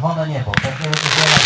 方的念佛，在最后说了。